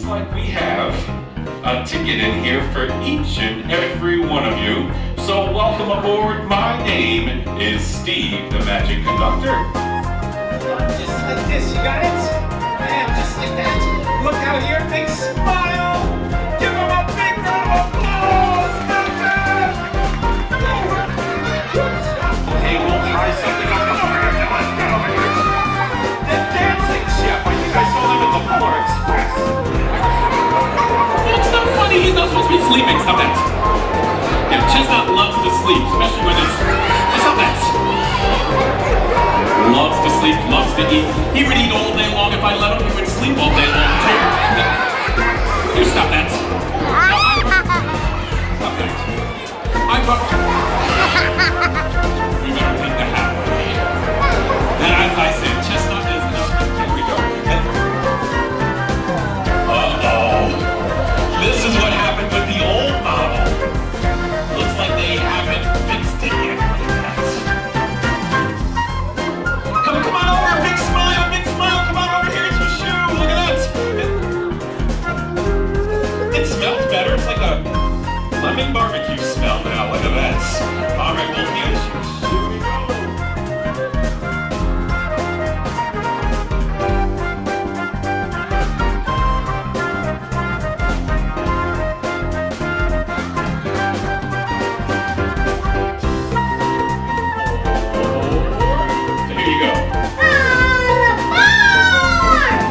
looks like we have a ticket in here for each and every one of you. So welcome aboard. My name is Steve, the Magic Conductor. Just like this, you got it? I am just like that. Look out here, big spot! Chestnut loves to sleep, especially when it's, it's not that. Loves to sleep, loves to eat. He would eat all day long if I let him. He would sleep all day long too. You stop that. No, stop that. I brought. We better take the hat. Then as I say.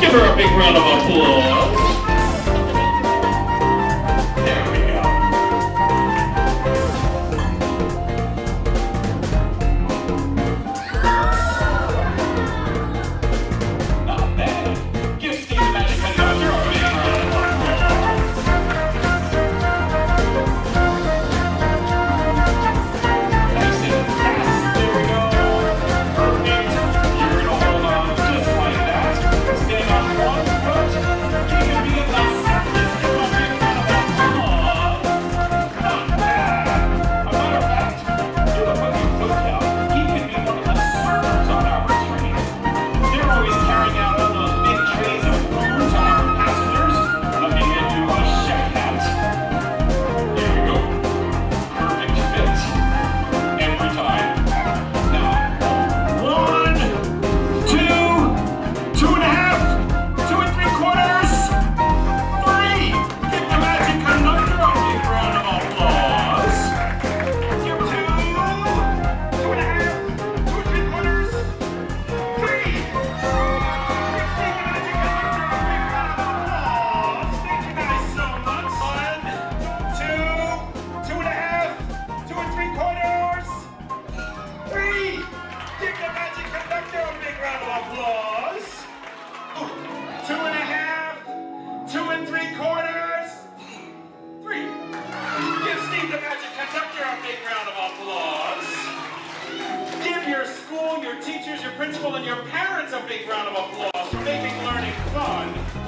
Give her a big round of applause. your teachers, your principal, and your parents a big round of applause for making learning fun.